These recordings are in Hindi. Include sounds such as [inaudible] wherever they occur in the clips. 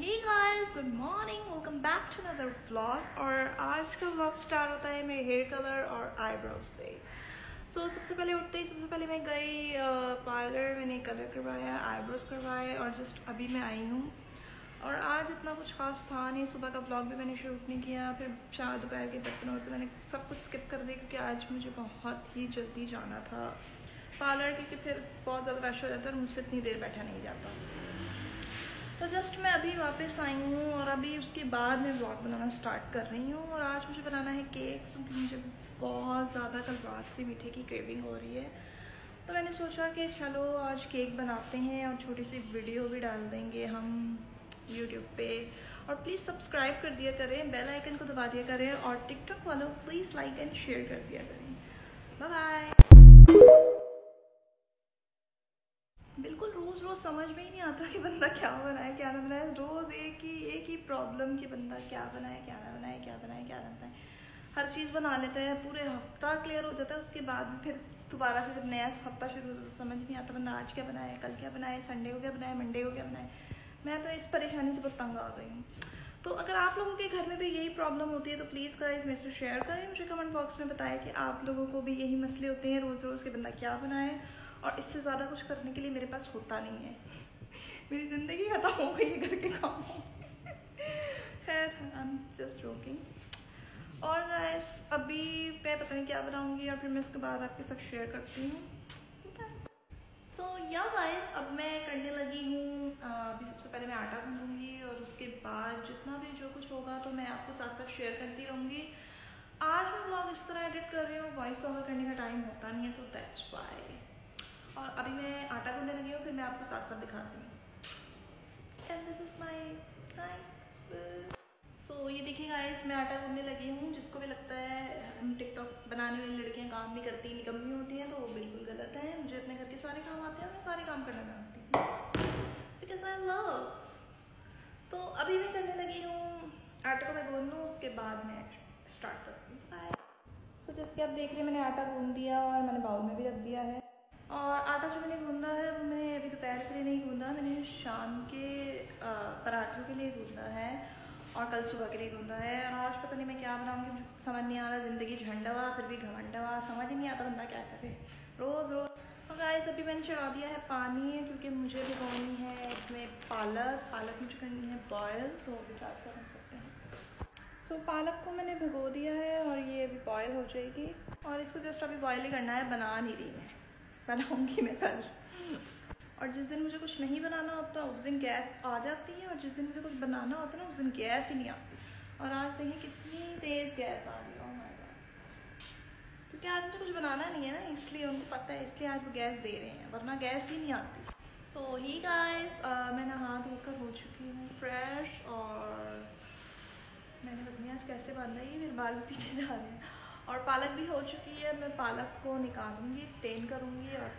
Hey guys good morning welcome back to another vlog और आज का व्लॉग स्टार्ट होता है मेरे हेयर कलर और आईब्रोज से। सो so, सबसे पहले उठते ही सबसे पहले मैं गई पार्लर मैंने कलर करवाया आईब्रोज करवाए और जस्ट अभी मैं आई हूँ। और आज इतना कुछ खास था नहीं सुबह का ब्लॉग भी मैंने शूट नहीं किया फिर शाम दोपहर के बर्तन वर्तन मैंने सब कुछ स्किप कर दिया क्योंकि आज मुझे बहुत ही जल्दी जाना था। पार्लर क्योंकि फिर बहुत ज़्यादा रश हो जाता है और मुझसे इतनी देर बैठा नहीं जाता। तो जस्ट मैं अभी वापस आई हूँ और अभी उसके बाद मैं ब्लॉग बनाना स्टार्ट कर रही हूँ और आज मुझे बनाना है केक क्योंकि मुझे बहुत ज़्यादा कल रात से मीठे की क्रेविंग हो रही है। तो मैंने सोचा कि चलो आज केक बनाते हैं और छोटी सी वीडियो भी डाल देंगे हम यूट्यूब पे। और प्लीज़ सब्सक्राइब कर दिया करें बेल आइकन को दबा दिया करें और टिकटॉक वालों प्लीज़ लाइक एंड शेयर कर दिया करें। बाय बाय रोज़ रोज़ समझ में ही नहीं आता कि बंदा क्या बनाए क्या ना बनाए रोज़ एक ही एक ही प्रॉब्लम कि बंदा क्या बनाए क्या ना बनाए क्या बनाए क्या ना बनाए हर चीज़ बना लेता है, पूरे हफ़्ता क्लियर हो जाता है, उसके बाद फिर दोबारा से जब नया हफ़्ता शुरू होता है तो समझ नहीं आता बंदा आज क्या बनाए कल क्या बनाए संडे को क्या बनाए मंडे को क्या बनाए मैं तो इस परेशानी से बहुत तंग आ गई हूँ। तो अगर आप लोगों के घर में भी यही प्रॉब्लम होती है तो प्लीज़ गाइज़ मेरे से शेयर करें। मुझे कमेंट बॉक्स में बताएँ कि आप लोगों को भी यही मसले होते हैं रोज़ रोज़ के बंदा क्या बनाए। और इससे ज़्यादा कुछ करने के लिए मेरे पास होता नहीं है। [laughs] मेरी ज़िंदगी ख़त्म हो गई घर के कामों [laughs] खैर आई एम जस्ट जोकिंग और गैस अभी मैं पता नहीं क्या बनाऊँगी और फिर मैं उसके बाद आपके साथ शेयर करती हूँ। सो या गाइस अब मैं करने लगी हूँ अभी सबसे पहले मैं आटा गूंदूँगी और उसके बाद जितना भी जो कुछ होगा तो मैं आपको साथ साथ शेयर करती रहूँगी। आज मैं ब्लॉग इस तरह एडिट कर रही हूँ वॉइस ओवर करने का टाइम होता नहीं है तो दैट्स वाई और अभी मैं आटा गूंदने लगी हूँ, फिर मैं आपको साथ साथ दिखाती हूँ। And this is my so ये देखिए गाइस मैं आटा गूंदने लगी हूँ, जिसको भी लगता है, हम टिकटॉक बनाने वाली लड़कियाँ काम भी करती निकम्मी होती हैं तो वो बिल्कुल गलत है। मुझे अपने घर के सारे काम आते हैं, मैं सारे काम करना जानती हूँ। बिकॉज़ आई लव तो अभी मैं करने लगी हूँ। आटा को मैं गूंद लूँ उसके बाद मैं स्टार्ट करती हूँ। तो जैसे कि आप देख रहे हैं मैंने आटा गूंद दिया और मैंने बाउल में भी रख दिया है। और आटा जो मैंने गूंदा है वो मैंने अभी दोपहर के लिए नहीं गूंदा मैंने शाम के पराठों के लिए गूंदा है और कल सुबह के लिए गूंदा है। और आज पता नहीं मैं क्या बनाऊँगी मुझे समझ नहीं आ रहा ज़िंदगी झंडवा फिर भी घमंडवा समझ ही नहीं आता बंदा क्या करे। रोज़ रोज़। और गाइस अभी मैंने चढ़ा दिया है पानी, क्योंकि मुझे भिगोनी है इसमें पालक। पालक मुझे करनी है बॉयल तो अभी साथ साथ हम करते हैं। तो पालक को मैंने भिगो दिया है और ये अभी बॉयल हो जाएगी। और इसको जस्ट अभी बॉयल ही करना है, बना नहीं रही मैं। बनाऊँगी मैं कल। और जिस दिन मुझे कुछ नहीं बनाना होता, उस दिन गैस आ जाती है, और जिस दिन मुझे कुछ बनाना होता है ना, उस दिन गैस ही नहीं आती। और आज देखिए कितनी तेज़ गैस आ रही है क्योंकि आज मुझे कुछ बनाना नहीं है ना, इसलिए उनको पता है, इसलिए आज वो गैस दे रहे हैं, वरना गैस ही नहीं आती। तो ही गाइस मैं नहा धोकर हो चुकी हूँ फ्रेश और मैंने पत्नी आज कैसे बांधा ये मेरे बाल पीछे जा रहे हैं। और पालक भी हो चुकी है, मैं पालक को निकालूँगी स्टेन करूँगी और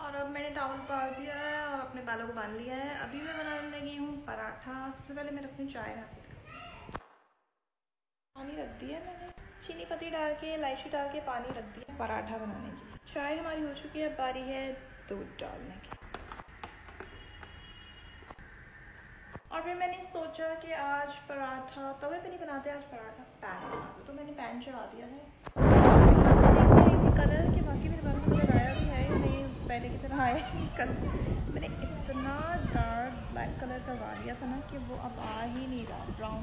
और अब मैंने टावल उतार दिया है और अपने बालों को बाँध लिया है। अभी मैं बनाने लगी हूँ पराठा। सबसे पहले मैं हूँ चाय पानी रख दिया मैंने। चीनी पत्ती डाल के, इलायची डाल के पानी रख दिया। पराठा बनाने की चाय हमारी हो चुकी है, अब बारी है दूध डालने की। और फिर मैंने सोचा कि आज पराठा, तवे पे नहीं बनाते आज पराठा, पैन तो मैंने पैन चढ़ा दिया है। कलर के बाकी मेरे बाल में लगाया भी है नहीं पहले की तरह आया कल मैंने इतना डार्क ब्लैक कलर करवा दिया था ना कि वो अब आ ही नहीं रहा ब्राउन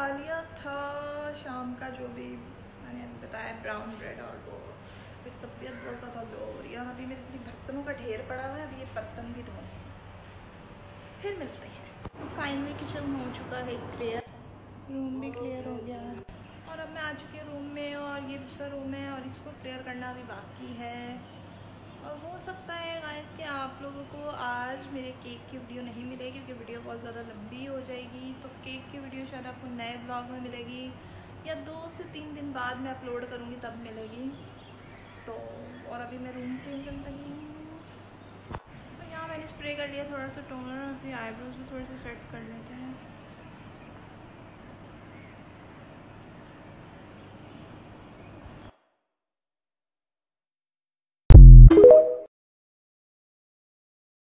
खा लिया था शाम का जो भी मैंने बताया ब्राउन ब्रेड और वो। फिर तबीयत बहुत ज़्यादा लो हो रही है। अभी मेरे इतनी बर्तनों का ढेर पड़ा हुआ है अभी ये बर्तन भी धोने फिर मिलते हैं। फाइनली किचन हो चुका है क्लियर रूम भी क्लियर हो गया है। और अब मैं आ चुकी हूँ रूम में और ये दूसरा रूम है और इसको क्लियर करना अभी बाकी है। और हो सकता है मेरे केक की वीडियो नहीं मिलेगी क्योंकि वीडियो बहुत ज़्यादा लंबी हो जाएगी। तो केक की वीडियो शायद आपको नए ब्लॉग में मिलेगी या दो से तीन दिन बाद मैं अपलोड करूँगी, तब मिलेगी। तो और अभी मैं रूम चेंज लगी हूँ। तो यहाँ मैंने स्प्रे कर लिया, थोड़ा सा टोनर और फिर आईब्रोज भी थोड़े से सेट कर लेते हैं।